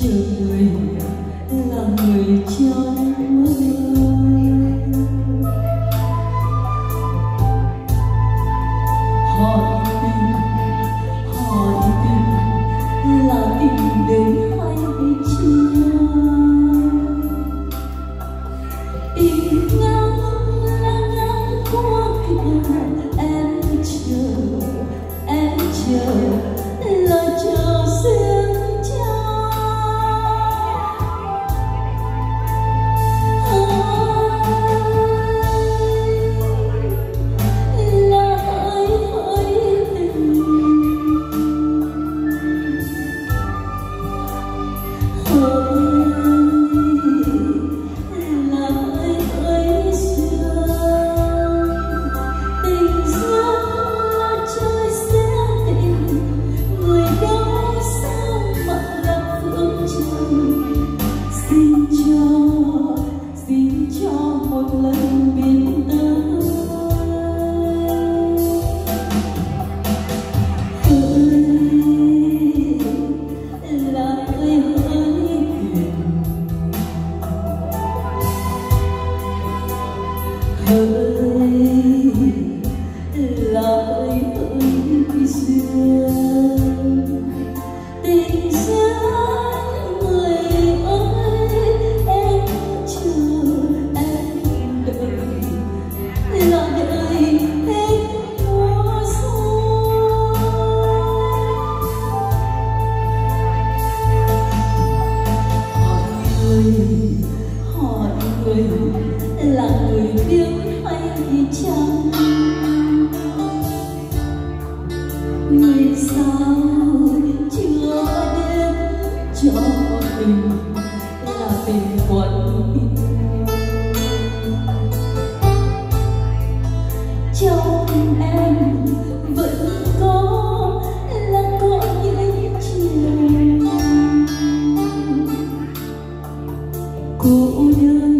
trời là người trong mơ hỏi tình hỏi tình là tình đến hay chưa tình nắng nắng nắng qua kia em chờ em chờ. cho xin cho một lần biết vì sao chưa đến cho mình là tình quận trong em vẫn có là có những chiều cô đơn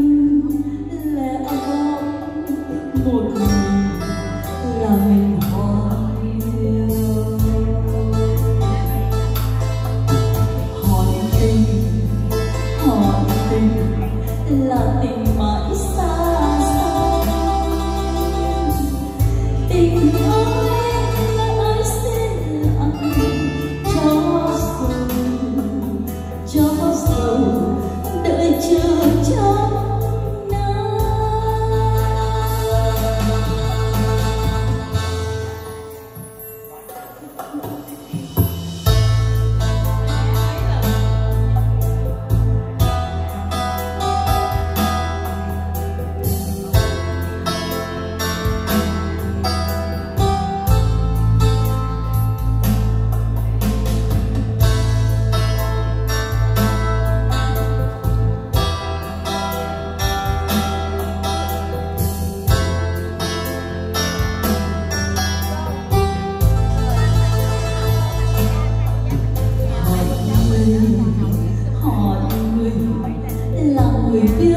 ngồi viết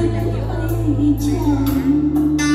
tay chàng.